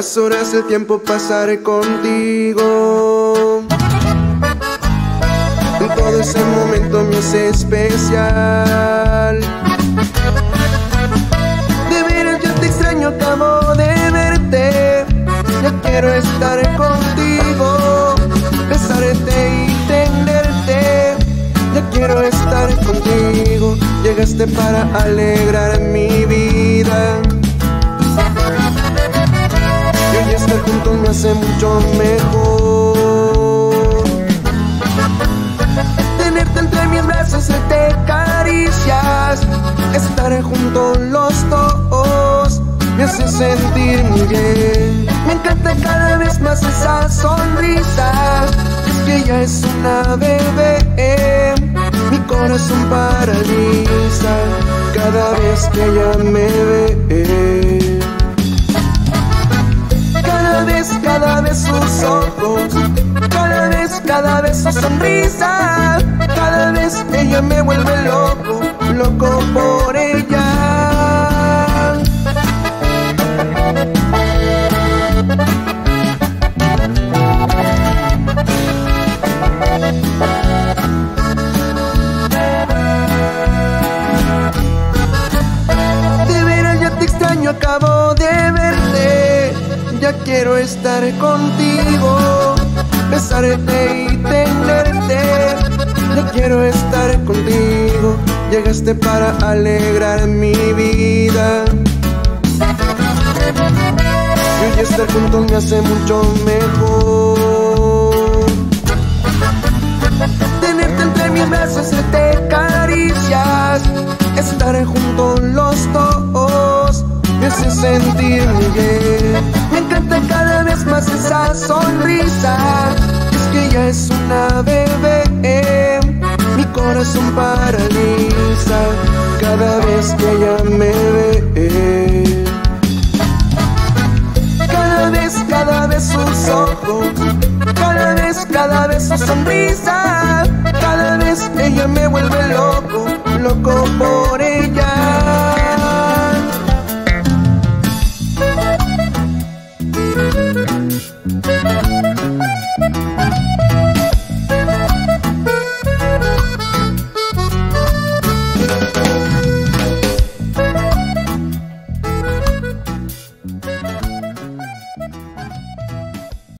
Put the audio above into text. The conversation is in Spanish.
Más horas el tiempo pasaré contigo. En todo ese momento me hace especial. De veras yo te extraño, acabo de verte. Ya quiero estar contigo, besarte y tenerte. Ya quiero estar contigo. Llegaste para alegrar mi vida. Hace mucho mejor. Tenerte entre mis brazos, te caricias. Estar juntos los dos me hace sentir muy bien. Me encanta cada vez más esa sonrisa. Es que ella es una bebé. Mi corazón paraliza cada vez que ella me ve. Su sonrisa, cada vez ella me vuelve loco, loco por ella. De veras ya te extraño, acabo de verte. Ya quiero estar contigo, besarte y. Ya quiero estar contigo, llegaste para alegrar mi vida. Y hoy estar juntos me hace mucho mejor. Tenerte entre mis brazos, te caricias. Estar juntos los dos me hace sentir muy bien. Me encanta cada vez más esa sonrisa. Es que ella es una bebé corazón paraliza cada vez que ella me ve. Cada vez, cada vez sus ojos, cada vez, cada vez su sonrisa, cada vez ella me vuelve loco, loco por ella.